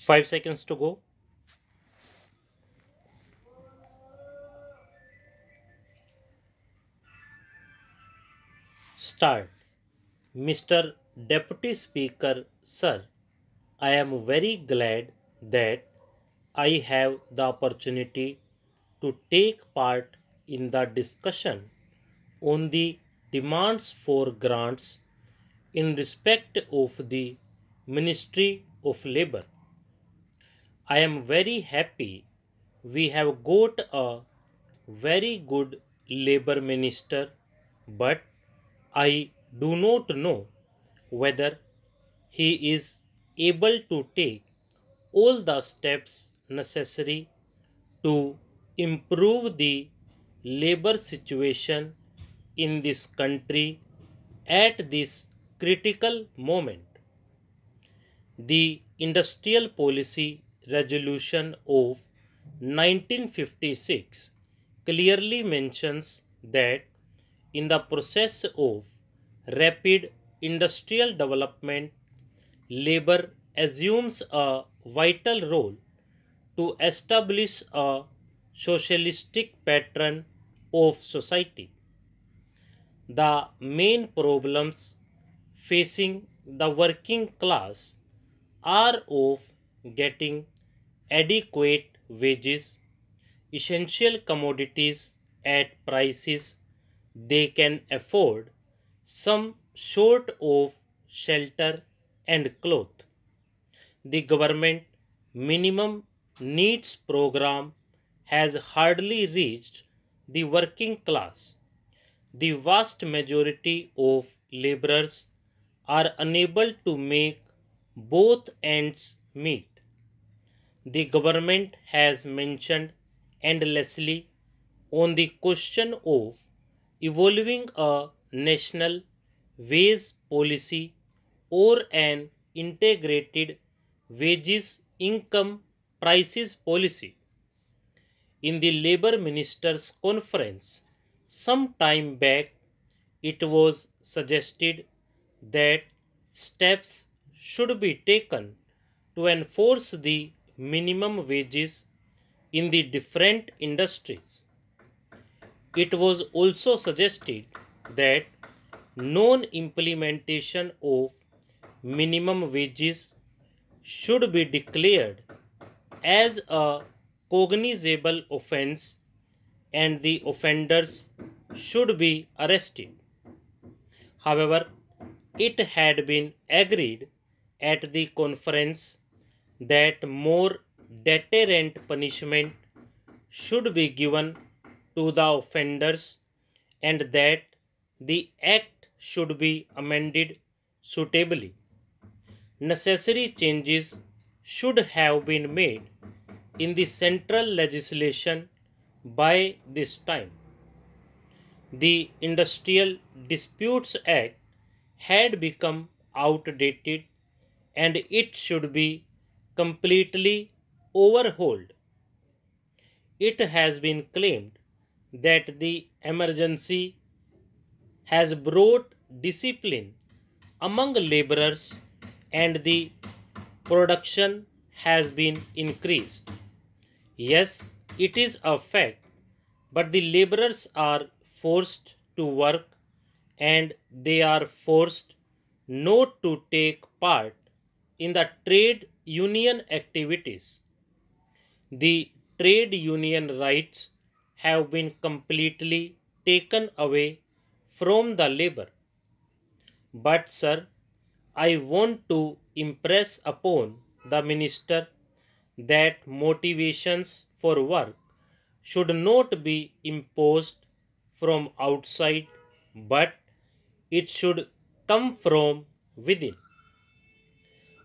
5 seconds to go. Start. Mr. Deputy Speaker, Sir, I am very glad that I have the opportunity to take part in the discussion on the demands for grants in respect of the Ministry of Labour. I am very happy we have got a very good Labour Minister, but I do not know whether he is able to take all the steps necessary to improve the labor situation in this country at this critical moment. The Industrial Policy Resolution of 1956 clearly mentions that in the process of rapid industrial development, labor assumes a vital role to establish a socialistic pattern of society. The main problems facing the working class are of getting adequate wages, essential commodities at prices they can afford, some short of shelter and cloth. The government minimum needs program has hardly reached the working class. The vast majority of laborers are unable to make both ends meet. The government has mentioned endlessly on the question of evolving a national wage policy or an integrated wages income prices policy. In the labor ministers conference some time back it was suggested that steps should be taken to enforce the minimum wages in the different industries. It was also suggested that non implementation of minimum wages should be declared as a cognizable offense and the offenders should be arrested. However, it had been agreed at the conference that more deterrent punishment should be given to the offenders and that the act should be amended suitably. Necessary changes should have been made in the central legislation by this time. The Industrial Disputes Act had become outdated and it should be completely overhauled. It has been claimed that the emergency has brought discipline among laborers and the production has been increased. Yes, it is a fact, but the laborers are forced to work and they are forced not to take part in the trade union activities. The trade union rights have been completely taken away from the labor. But, sir, I want to impress upon the minister that motivations for work should not be imposed from outside, but it should come from within.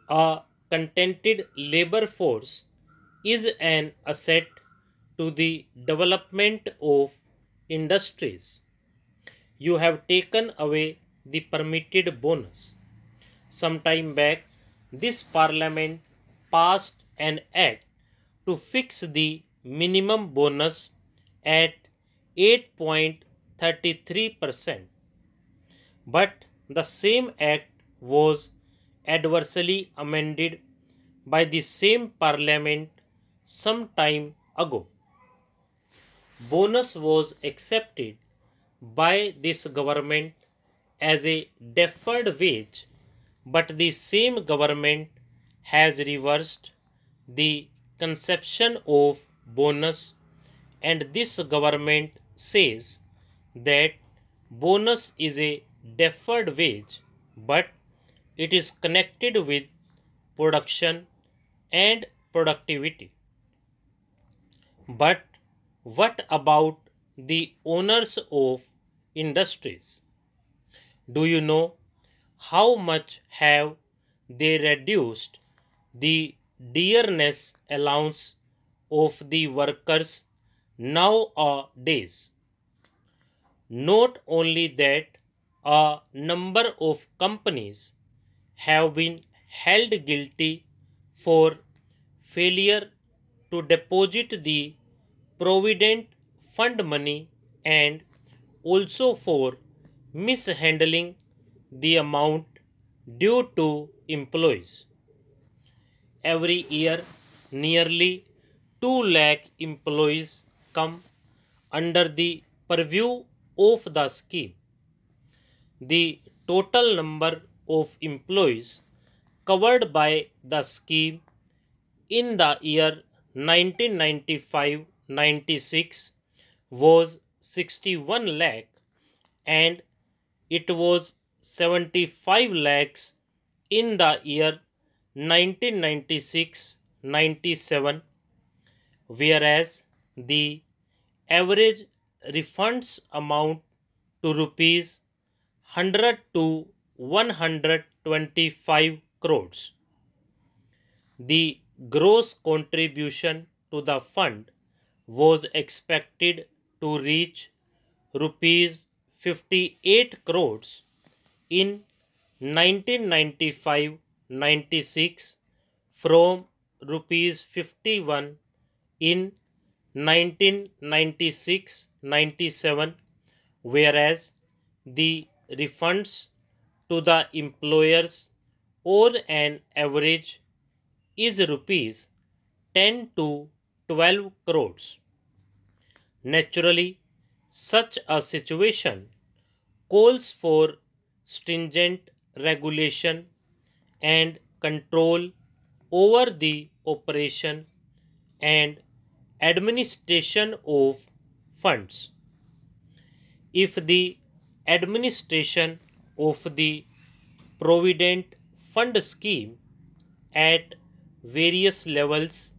A contented labor force is an asset to the development of industries. You have taken away the permitted bonus. Some time back, this parliament passed an act to fix the minimum bonus at 8.33%. But the same act was adversely amended by the same parliament some time ago. Bonus was accepted by this government as a deferred wage, but the same government has reversed the conception of bonus and this government says that bonus is a deferred wage but it is connected with production and productivity. But what about the owners of industries? Do you know how much have they reduced the dearness allowance of the workers nowadays? Not only that, a number of companies have been held guilty for failure to deposit the provident fund money and also for mishandling the amount due to employees. Every year, nearly 2 lakh employees come under the purview of the scheme. The total number of employees covered by the scheme in the year 1995-96 was 61 lakh and it was 75 lakhs in the year 1996-97 whereas the average refunds amount to rupees 100 to 125 crores. The gross contribution to the fund was expected to reach rupees 58 crores in 1995-96 from rupees 51 in 1996-97 whereas the refunds to the employers or an average is rupees 10 to 12 crores. Naturally, such a situation calls for stringent regulation and control over the operation and administration of funds. If the administration of the Provident Fund scheme at various levels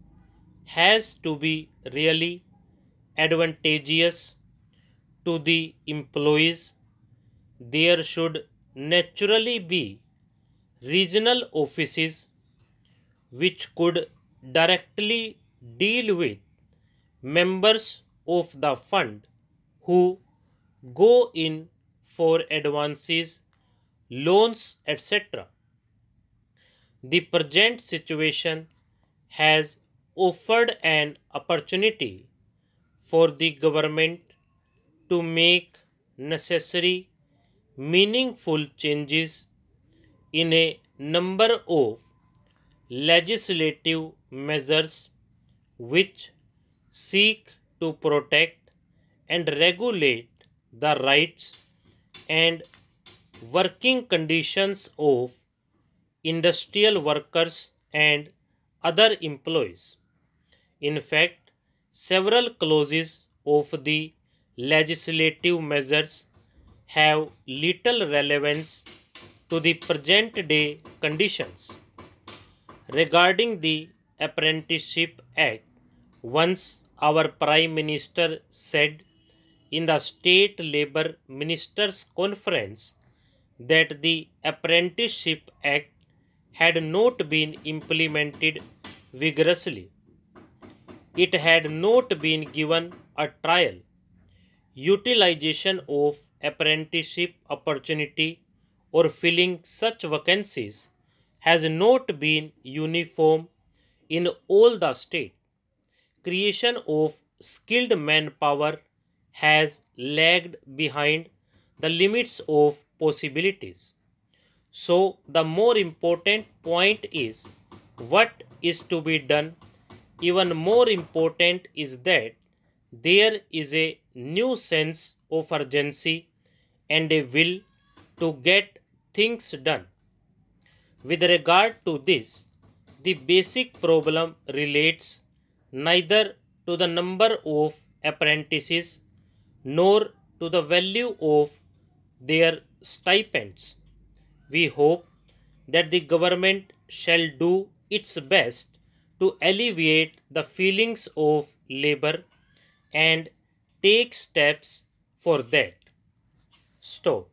has to be really advantageous to the employees, there should naturally be regional offices which could directly deal with members of the fund who go in for advances, loans, etc. The present situation has offered an opportunity for the government to make necessary meaningful changes in a number of legislative measures which seek to protect and regulate the rights and working conditions of industrial workers and other employees. In fact, several clauses of the legislative measures have little relevance to the present day conditions. Regarding the Apprenticeship Act, once our Prime Minister said in the State Labour Ministers' Conference that the Apprenticeship Act had not been implemented vigorously. It had not been given a trial. Utilization of apprenticeship opportunity or filling such vacancies has not been uniform in all the state. Creation of skilled manpower has lagged behind the limits of possibilities. So, the more important point is what is to be done. Even more important is that there is a new sense of urgency and a will to get things done. With regard to this, the basic problem relates neither to the number of apprentices nor to the value of their stipends. We hope that the government shall do its best to alleviate the feelings of labor and take steps for that. Stop.